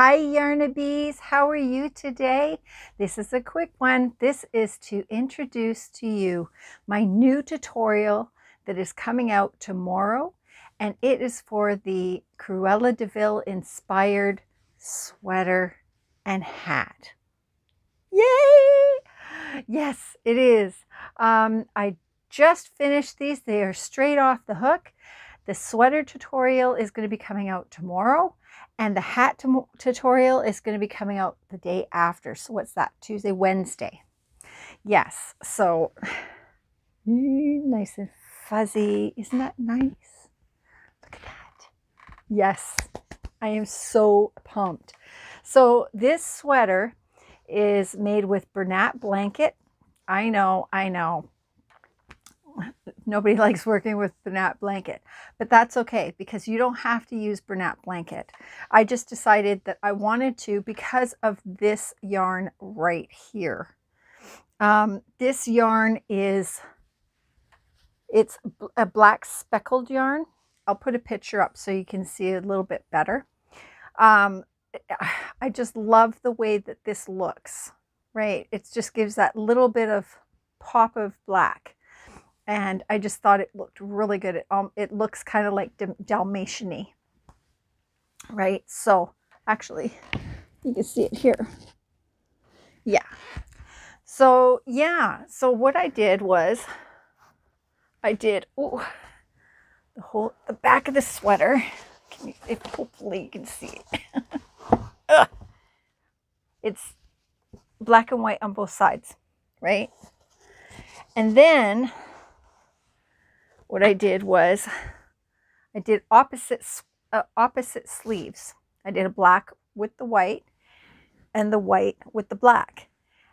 Hi Yarnabees, how are you today? This is a quick one. This is to introduce to you my new tutorial that is coming out tomorrow and it is for the Cruella de Vil inspired sweater and hat. Yay! Yes, it is. Um, I just finished these. They are straight off the hook. The sweater tutorial is going to be coming out tomorrow and the hat tutorial is going to be coming out the day after. So what's that? Tuesday, Wednesday. Yes. So mm, nice and fuzzy. Isn't that nice? Look at that. Yes. I am so pumped. So this sweater is made with Bernat blanket. I know, I know nobody likes working with Bernat blanket, but that's okay because you don't have to use Bernat blanket. I just decided that I wanted to because of this yarn right here. Um, this yarn is, it's a black speckled yarn. I'll put a picture up so you can see a little bit better. Um, I just love the way that this looks, right? It just gives that little bit of pop of black and I just thought it looked really good. It, um, it looks kind of like Dalmatian right? So actually, you can see it here. Yeah. So yeah, so what I did was I did, oh, the whole, the back of the sweater. You, if hopefully you can see it. it's black and white on both sides, right? And then what I did was I did opposite, uh, opposite sleeves. I did a black with the white and the white with the black.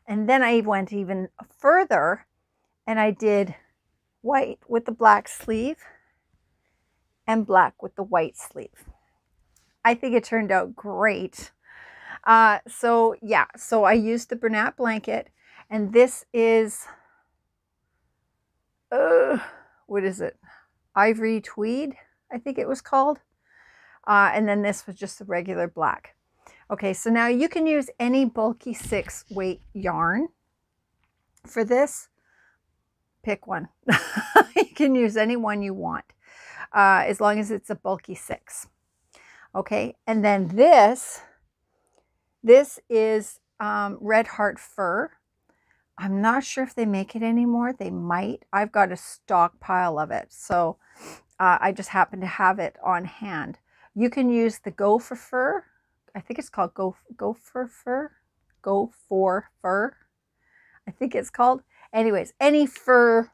And then I went even further and I did white with the black sleeve and black with the white sleeve. I think it turned out great. Uh, so yeah, so I used the Bernat blanket and this is, uh, what is it? Ivory Tweed, I think it was called. Uh, and then this was just the regular black. Okay, so now you can use any bulky six weight yarn for this. Pick one. you can use any one you want uh, as long as it's a bulky six. Okay, and then this, this is um, Red Heart Fur. I'm not sure if they make it anymore. They might. I've got a stockpile of it. So uh, I just happen to have it on hand. You can use the Go for Fur. I think it's called Go, Go for Fur. Go for Fur. I think it's called. Anyways, any fur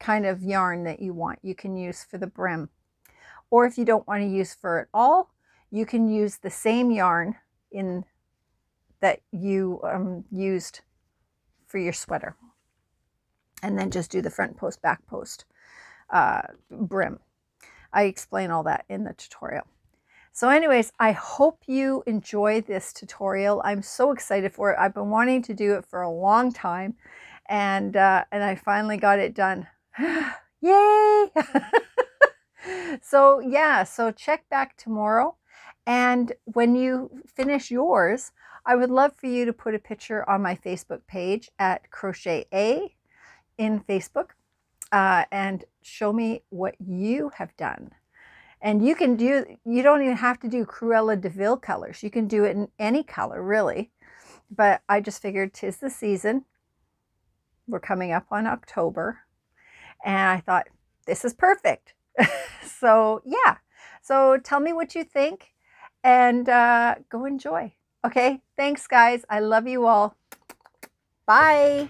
kind of yarn that you want, you can use for the brim. Or if you don't want to use fur at all, you can use the same yarn in that you um, used for your sweater. And then just do the front post, back post uh, brim. I explain all that in the tutorial. So anyways, I hope you enjoy this tutorial. I'm so excited for it. I've been wanting to do it for a long time and, uh, and I finally got it done. Yay! so yeah, so check back tomorrow. And when you finish yours, I would love for you to put a picture on my Facebook page at Crochet A in Facebook uh, and show me what you have done. And you can do, you don't even have to do Cruella de Vil colors. You can do it in any color, really. But I just figured tis the season. We're coming up on October. And I thought, this is perfect. so, yeah. So tell me what you think and uh, go enjoy. Okay, thanks guys. I love you all. Bye.